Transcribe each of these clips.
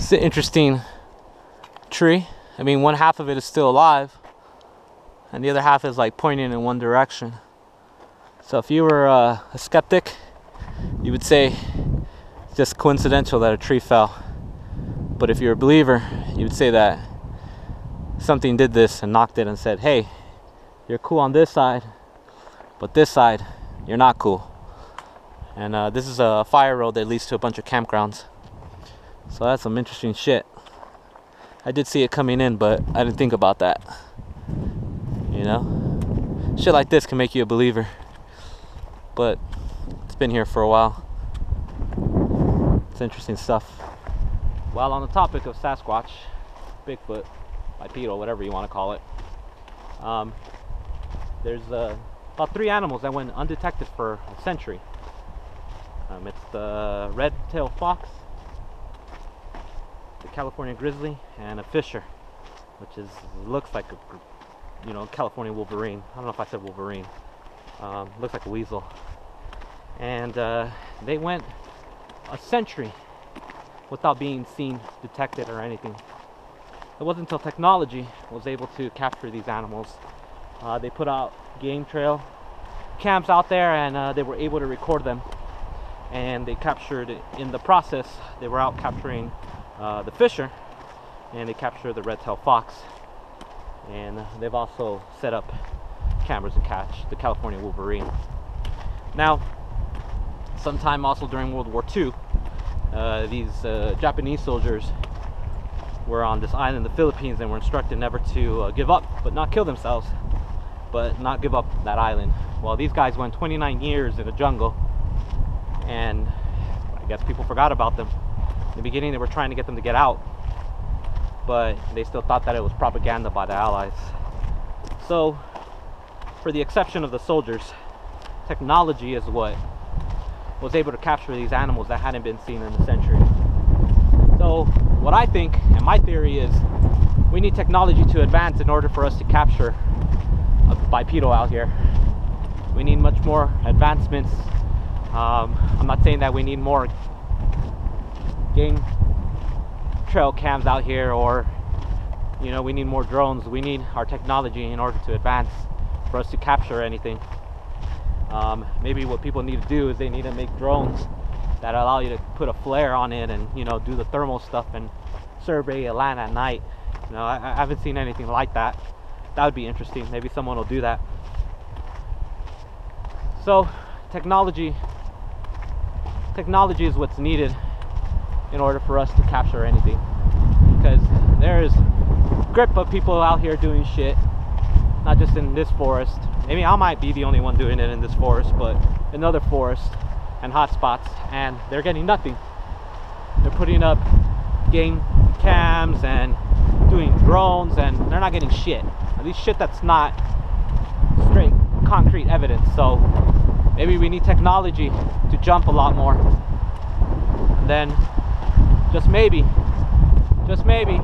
It's an interesting tree. I mean, one half of it is still alive, and the other half is like pointing in one direction. So if you were uh, a skeptic, you would say it's just coincidental that a tree fell. But if you're a believer, you would say that something did this and knocked it and said, hey, you're cool on this side, but this side, you're not cool. And uh, this is a fire road that leads to a bunch of campgrounds. So that's some interesting shit. I did see it coming in, but I didn't think about that. You know? Shit like this can make you a believer. But it's been here for a while. It's interesting stuff. While on the topic of Sasquatch, Bigfoot, bipedal, whatever you want to call it, um, there's uh, about three animals that went undetected for a century. Um, it's the red-tailed fox, the California grizzly, and a fisher, which is looks like a you know California wolverine. I don't know if I said wolverine. Um, looks like a weasel. And uh, they went a century without being seen, detected, or anything. It wasn't until technology was able to capture these animals. Uh, they put out game trail camps out there and uh, they were able to record them and they captured in the process they were out capturing uh, the fisher and they capture the red-tailed fox. And they've also set up cameras to catch the California wolverine. Now sometime also during World War II uh, these uh, Japanese soldiers were on this island in the Philippines and were instructed never to uh, give up but not kill themselves but not give up that island. Well these guys went 29 years in the jungle and I guess people forgot about them the beginning they were trying to get them to get out but they still thought that it was propaganda by the allies so for the exception of the soldiers technology is what was able to capture these animals that hadn't been seen in a century so what I think and my theory is we need technology to advance in order for us to capture a bipedal out here. We need much more advancements. Um, I'm not saying that we need more trail cams out here or you know we need more drones. We need our technology in order to advance for us to capture anything. Um, maybe what people need to do is they need to make drones that allow you to put a flare on it and you know do the thermal stuff and survey a land at night. You know, I, I haven't seen anything like that. That would be interesting. Maybe someone will do that. So, technology technology is what's needed in order for us to capture anything. Because there's grip of people out here doing shit, not just in this forest. Maybe I might be the only one doing it in this forest, but in other forests and hotspots, and they're getting nothing. They're putting up game cams and doing drones, and they're not getting shit. At least shit that's not straight concrete evidence. So maybe we need technology to jump a lot more. And then, just maybe, just maybe,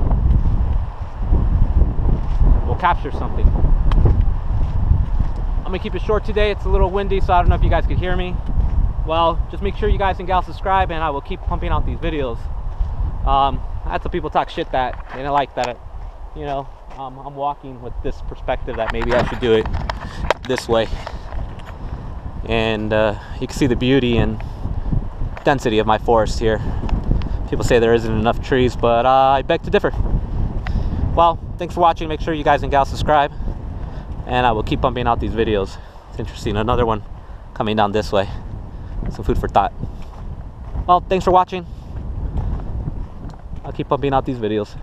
we'll capture something. I'm gonna keep it short today. It's a little windy, so I don't know if you guys could hear me. Well, just make sure you guys and gals subscribe, and I will keep pumping out these videos. Um, I had some people talk shit that they didn't like that, you know, um, I'm walking with this perspective that maybe I should do it this way. And uh, you can see the beauty and density of my forest here. People say there isn't enough trees, but uh, I beg to differ. Well, thanks for watching. Make sure you guys and gals subscribe. And I will keep pumping out these videos. It's interesting. Another one coming down this way. Some food for thought. Well, thanks for watching. I'll keep pumping out these videos.